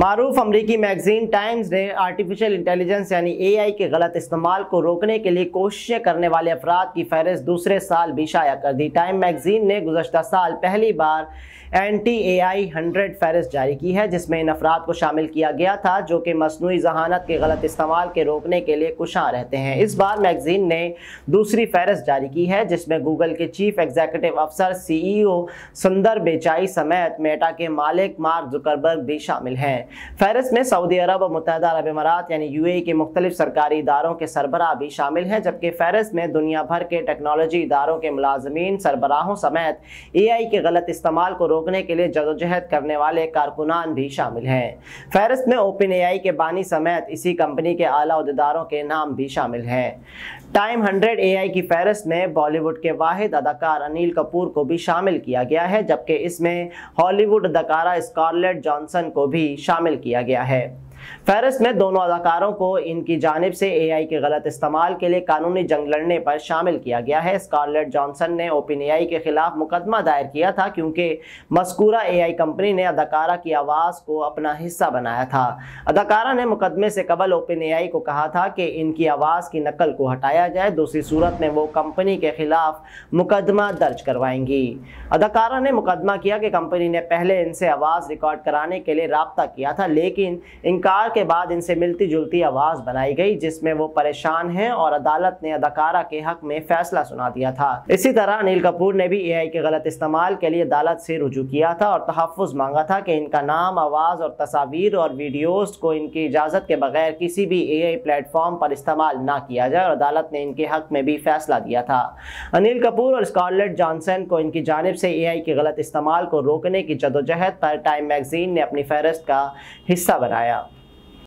मारूफ अमरीकी magazine Times ने artificial intelligence यानी एआई के गलत इस्तेमाल को रोकने के लिए कोशिशें करने वाले अफराद की फहरिस्त दूसरे साल भी शाया कर दी। टाइम मैगजीन ने गुजशत साल पहली बार एंटी ए आई हंड्रेड फहरिस्त जारी की है, जिसमें इन अफराद को शामिल किया गया था, जो कि मसनू जहानत के गलत इस्तेमाल के रोकने के लिए कुशा रहते हैं। इस बार मैगजीन ने दूसरी फहरिस्त जारी की है, जिसमें गूगल के चीफ एग्जीक्यूटिव अफसर सी ई ओ सुंदर बेचाई समेत मेटा के मालिक मार्क जुकरबर्ग भी शामिल हैं। फहरिस्त में सऊदी अरब और मुतहदा अरब अमारात यानी यू के मुख्तलिफ़ सरकारी इदारों के सरबराह भी शामिल हैं, जबकि फहरिस्त में दुनिया भर के टेक्नोलॉजी इदारों के मुलाजमीन सरबराहों समेत ए आई के गलत इस्तेमाल को रोकने के लिए जदोजहद करने वाले कारकुनान भी शामिल हैं। फहरिस्त में ओपन ए आई के बानी समेत इसी कंपनी के अहदेदारों के नाम भी शामिल हैं। टाइम हंड्रेड ए आई की फहरिस्त में बॉलीवुड के वाहिद अदाकार अनिल कपूर को भी शामिल किया गया है, जबकि इसमें हॉलीवुड अदाकारा स्कारलेट जॉनसन को भी शामिल किया गया है। फहरिस्त में दोनों अदाकारों को इनकी जानब से एआई के गलत इस्तेमाल के लिए कानूनी जंग लड़ने पर शामिल किया गया है। स्कारलेट जॉनसन ने ओपन एआई के खिलाफ मुकदमा दायर किया था क्योंकि मस्कूरा एआई कंपनी ने अदाकारा की आवाज़ को अपना हिस्सा बनाया था। अदाकारा ने मुकदमे से कबल ओपन एआई को कहा था कि इनकी आवाज़ की नकल को हटाया जाए, दूसरी सूरत में वो कंपनी के खिलाफ मुकदमा दर्ज करवाएँगी। अदाकारा ने मुकदमा किया कि कंपनी ने पहले इनसे आवाज़ रिकॉर्ड कराने के लिए रबता किया था, लेकिन इनका इनकार के बाद इनसे मिलती जुलती आवाज़ बनाई गई, जिसमें वो परेशान हैं और अदालत ने अदाकारा के हक में फैसला सुना दिया था। इसी तरह अनिल कपूर ने भी एआई के गलत इस्तेमाल के लिए अदालत से रुजू किया था और तहफ़ मांगा था कि इनका नाम, आवाज़ और तस्वीर और वीडियोज़ को इनकी इजाज़त के बगैर किसी भी ए प्लेटफॉर्म पर इस्तेमाल ना किया जाए और अदालत ने इनके हक में भी फैसला दिया था। अनिल कपूर और स्कॉलेट जॉनसन को इनकी जानब से ए आई के गलत इस्तेमाल को रोकने की जदोजहद पर टाइम मैगजीन ने अपनी फहरिस्त का हिस्सा बनाया।